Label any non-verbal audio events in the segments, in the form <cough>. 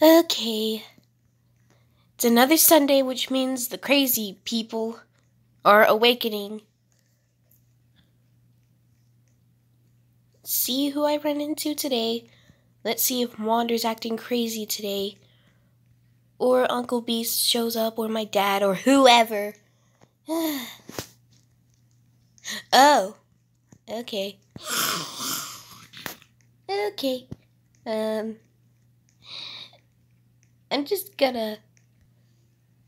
Okay. It's another Sunday, which means the crazy people are awakening. See who I run into today. Let's see if Wander's acting crazy today. Or Uncle Beast shows up, or my dad, or whoever. <sighs> oh. Okay. <sighs> Okay. Um. I'm just gonna.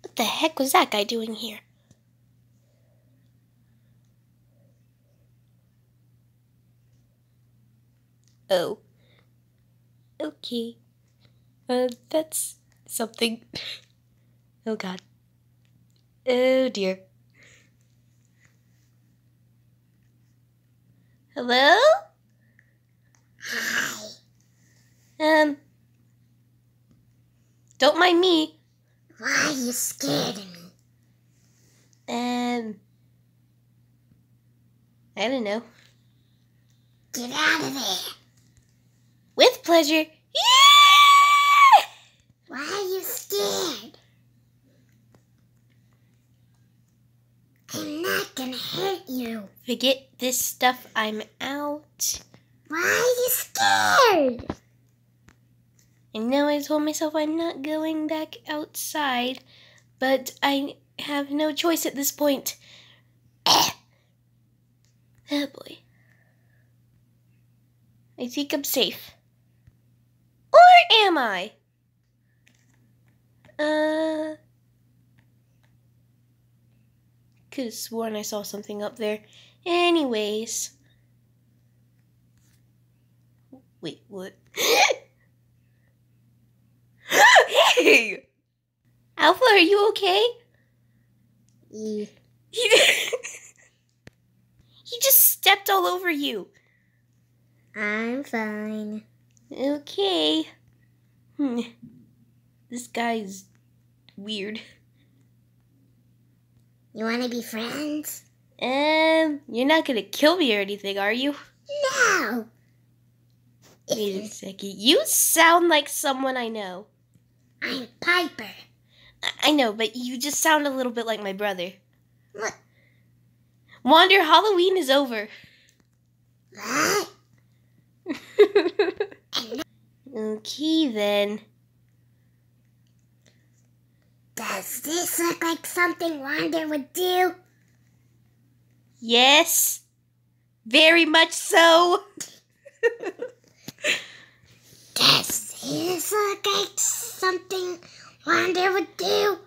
What the heck was that guy doing here? Oh. Okay. Uh, that's something. Oh god. Oh dear. Hello? Hi. Um. Don't mind me. Why are you scared of me? Um. I don't know. Get out of there. With pleasure. Yeah! Why are you scared? I'm not gonna hurt you. Forget this stuff. I'm out. Why are you scared? I know I told myself I'm not going back outside, but I have no choice at this point. <coughs> oh boy. I think I'm safe. Or am I? Uh. Could have sworn I saw something up there. Anyways. Wait, what? <coughs> hey! Alpha, are you okay? Yeah. He, he just stepped all over you. I'm fine. Okay. Hmm. This guy's weird. You wanna be friends? Um, you're not gonna kill me or anything, are you? No. Wait a second. You sound like someone I know. I'm Piper. I- know, but you just sound a little bit like my brother. What? Wander, Halloween is over. What? <laughs> okay then. Does this look like something Wander would do? Yes. Very much so. <laughs> Does this look like something Wander would do?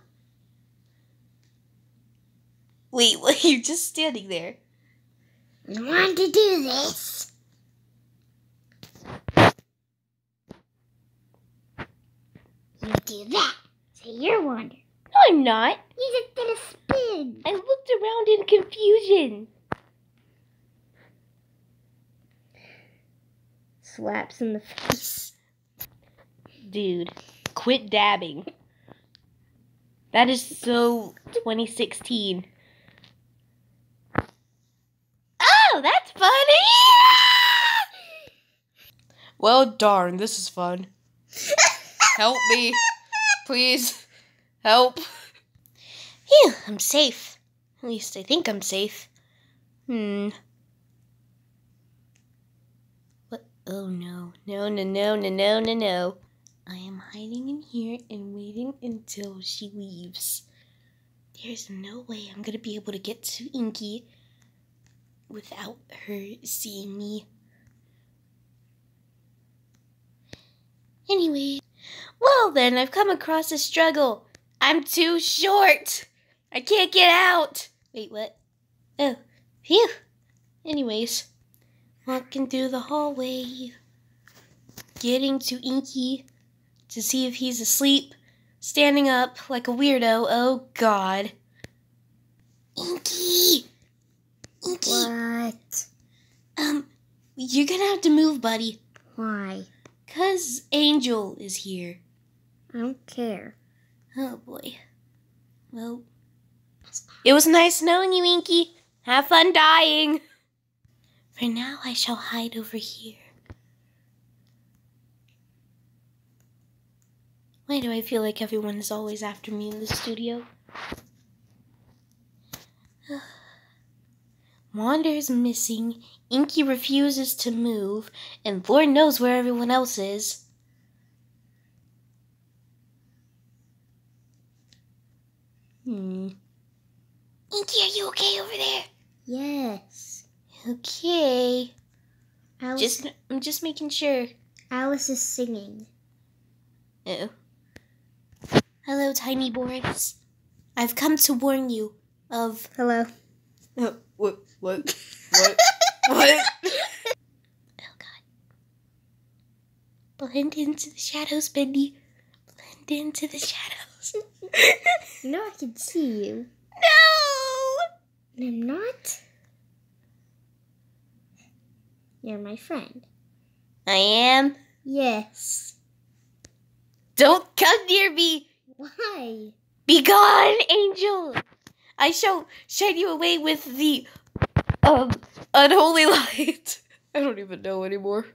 Wait, <laughs> what? You're just standing there. Want to do this? You do that. So you're Wander. No, I'm not. You just did a spin. I looked around in confusion. Slaps in the face. Dude, quit dabbing. That is so 2016. Oh, that's funny! well, darn, this is fun. Help me. Please. Help. Phew, I'm safe. At least I think I'm safe. Hmm. What? Oh no. No, no, no, no, no, no, no. I am hiding in here and waiting until she leaves. There's no way I'm gonna be able to get to Inky without her seeing me. Anyway, well then, I've come across a struggle. I'm too short. I can't get out. Wait, what? Oh, phew. Anyways, walking through the hallway, getting to Inky to see if he's asleep, standing up like a weirdo. Oh, God. Inky! Inky! What? Um, you're gonna have to move, buddy. Why? Cause Angel is here. I don't care. Oh boy. Well, it was nice knowing you, Inky. Have fun dying. For now, I shall hide over here. Why do I feel like everyone is always after me in the studio? <sighs> Wander's missing, Inky refuses to move, and Lord knows where everyone else is. Hmm. Inky, are you okay over there? Yes. Okay. Alice, Just I'm just making sure. Alice is singing. Oh. Hello, tiny boys. I've come to warn you of. Hello. Uh, what? What? <laughs> What? what? Oh God! Blend into the shadows, Bendy. Blend into the shadows. no, I can see you. no! I'm not. You're my friend. I am. Yes. Don't come near me. Why? Be gone, angel! I shall shine you away with the um unholy <laughs> light. I don't even know anymore.